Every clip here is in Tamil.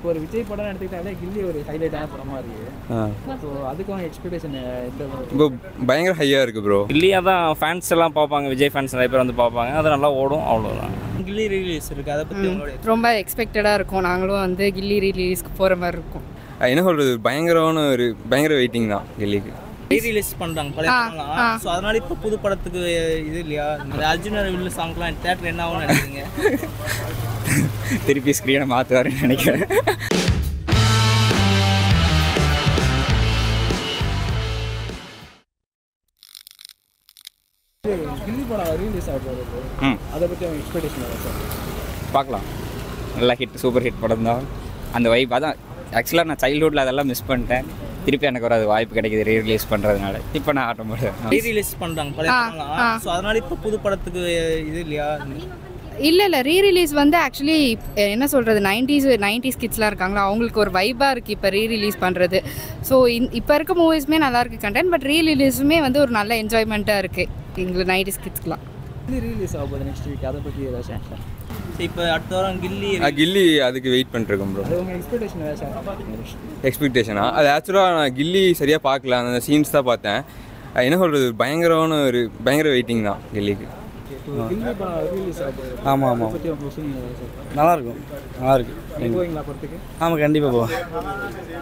இப்போ ஒரு விஜய் படம் எடுத்துக்கிட்டாலே கில்லி ஒரு ஹைலைட்டான படமா இருக்கு. ஸோ அதுக்கும் எக்ஸ்பெக்டேஷன் இப்போ பயங்கர ஹையாக இருக்குது ப்ரோ இல்லையா தான் ஃபேன்ஸ் எல்லாம் பார்ப்பாங்க விஜய் ஃபேன்ஸ் நிறைய பேர் வந்து பார்ப்பாங்க. அது நல்லா ஓடும் அவ்வளோதான் கில்லி ரிலீஸ் இருக்கு. அதை பற்றி உங்களுடைய ரொம்ப எக்ஸ்பெக்டடாக இருக்கும். நாங்களும் வந்து கில்லி ரிலீஸ்க்கு போகிற மாதிரி இருக்கும். என்ன சொல்கிறது பயங்கரமான ஒரு பயங்கர வெயிட்டிங் தான் கில்லிக்கு. ரீரிலீஸ் பண்ணுறாங்க பழைய. படம்லாம். ஸோ அதனால இப்போ புது படத்துக்கு இது இல்லையா? இந்த அர்ஜுன் வில்லு சாங்லாம் தேட்டர் என்ன ஆகும்னு நினைக்கிறீங்க? திருப்பி ஸ்க்ரீனை மாற்றுவாருன்னு நினைக்கிறேன். ரீலீஸ் அதை பற்றி அவங்க எக்ஸ்பெக்டேஷன் சார் பார்க்கலாம். நல்லா ஹிட் சூப்பர் ஹிட் படம் தான். அந்த வைப் அதான். ஆக்சுவலாக நான் சைல்ட்ஹுட்டில் அதெல்லாம் மிஸ் பண்ணிட்டேன். திருப்பி எனக்கு ஒரு அது வாய்ப்பு கிடைக்குது ரீ ரிலீஸ் பண்ணுறதுனால இப்போ நான் ஆட்டம் போடுறேன். ரீரிலீஸ் பண்ணுறாங்க பழைய அதனால இப்போ புது படத்துக்கு இது இல்லையா? இல்லை இல்லை ரீ ரிலீஸ் வந்து ஆக்சுவலி என்ன சொல்கிறது நைன்டிஸ் நைன்டிஸ் கிட்ஸ்லாம் இருக்காங்களா அவங்களுக்கு ஒரு வைபாக இருக்குது இப்போ ரீ ரிலீஸ் பண்ணுறது ஸோ இப்போ இருக்க மூவிஸுமே நல்லா இருக்கு கண்டென்ட் பட் ரீ ரிலீஸுமே வந்து ஒரு நல்ல என்ஜாய்மெண்ட்டாக இருக்குது எங்களுக்கு நைன்டிஸ் கிட்ஸ்க்குலாம் ரீலீஸ் ஆக போகுது நெக்ஸ்ட் வீக் அதை பற்றி ஏதாச்சும் சார் இப்போ அடுத்த வாரம் கில்லி நான் கில்லி அதுக்கு வெயிட் பண்ணிருக்கேன் ப்ரோ எக்ஸ்பெக்டேஷன் அது ஆக்சுவலாக நான் கில்லி சரியாக பார்க்கல அந்த சீன்ஸ் தான் பார்த்தேன். என்ன சொல்கிறது பயங்கரமான ஒரு பயங்கர வெயிட்டிங் தான் கில்லிக்கு. ஆமாம் ஆமாம் பற்றி உங்கள் ஒப்பீனியன் சார் நல்லா இருக்கும் நல்லா இருக்கு நீங்கள் போவீங்களா படத்துக்கு? ஆமாம் கண்டிப்பாக போவோம்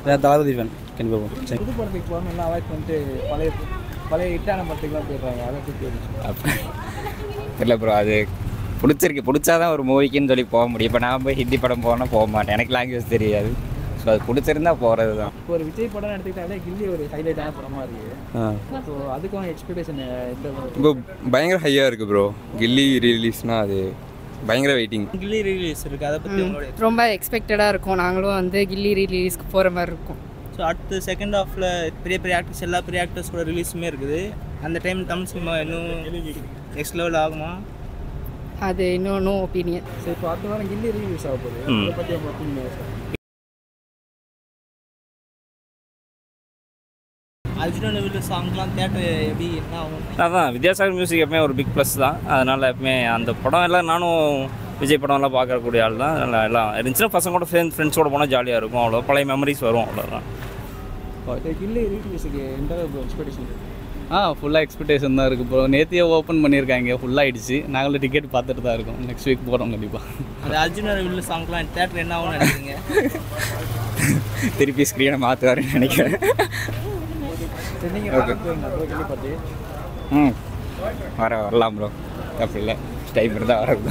நான் தளபதி ஃபேன் கண்டிப்பாக போவோம் சரி. புது படத்துக்கு போகாமல் எல்லாம் அவாய்ட் பண்ணிட்டு பழைய பழைய ஹிட்டான படத்துக்குலாம் போயிடுறாங்க. அதை பற்றி இல்லை ப்ரோ அது பிடிச்சிருக்கு. பிடிச்சாதான் ஒரு மூவிக்குன்னு சொல்லி போக முடியும். இப்போ நான் போய் ஹிந்தி படம் போனால் போக மாட்டேன். எனக்கு லாங்குவேஜ் தெரியாது. ஸோ அது பிடிச்சிருந்தா போகிறது தான் இப்போ ஒரு விஜய் படம் எடுத்துக்கிட்டாலே கில்லி ஒரு ஹைலைட்டான படமா இருக்கு. ஆ. ஸோ அதுக்கும் எக்ஸ்பெக்டேஷன் இப்போ பயங்கர ஹையாக இருக்குது ப்ரோ கில்லி ரீலீஸ்னால் அது பயங்கர வெயிட்டிங் கில்லி ரிலீஸ் இருக்கு. அதை பற்றி ரொம்ப எக்ஸ்பெக்டடாக இருக்கும். நாங்களும் வந்து கில்லி ரிலீஸ்க்கு போகிற மாதிரி இருக்கும். ஸோ அடுத்து செகண்ட் ஹாஃபில் பெரிய பெரிய ஆக்டர்ஸ் எல்லா பெரிய ஆக்டர்ஸோட ரிலீஸுமே இருக்குது. அந்த டைம் தமிழ் சினிமா இன்னும் நெக்ஸ்ட் லெவல் ஆகுமா? அது இன்னும் நோ ஒப்பீனியன் சரி இப்போ அடுத்த வாரம் கில்லி ரிலீஸ் ஆக போகுது. அர்ஜுனோட வீட்டு சாங்லாம் தேட்டர் எப்படி என்ன ஆகும்? அதான் வித்யாசாகர் மியூசிக் எப்பவுமே ஒரு பிக் ப்ளஸ் தான். அதனால் எப்பவுமே அந்த படம் எல்லாம் நானும் விஜய் படம் எல்லாம் பார்க்கக்கூடிய ஆள் தான். அதனால் எல்லாம் இருந்துச்சுன்னா பசங்களோட ஃப்ரெண்ட்ஸ் ஃப்ரெண்ட்ஸோட போனால் ஜாலியாக இருக்கும். அவ்வளோ பழைய மெமரிஸ் வரும் அவ்வளோதான் ரிலீஸுக்கு எந்த எக்ஸ்பெக்டேஷன் ஆ ஃபுல்லாக எக்ஸ்பெக்டேஷன் தான் இருக்குது ப்ரோ நேத்தியே ஓப்பன் பண்ணியிருக்காங்க ஃபுல்லாகிடுச்சு நாங்களும் டிக்கெட் பார்த்துட்டு தான் இருக்கோம். நெக்ஸ்ட் வீக் போகிறோம் கண்டிப்பாக அந்த அர்ஜுனோட வீட்டு சாங்லாம் தேட்டர் என்ன ஆகும்னு நினைக்கிறீங்க? திருப்பி ஸ்க்ரீனை மாற்றுவாருன்னு நினைக்கிறேன் சரி நீங்கள் போவீங்களா ப்ரோ கில்லி பார்த்து ம். வர வரலாம் ப்ரோ தப்பு இல்லை. டைம் இருந்தால் வரது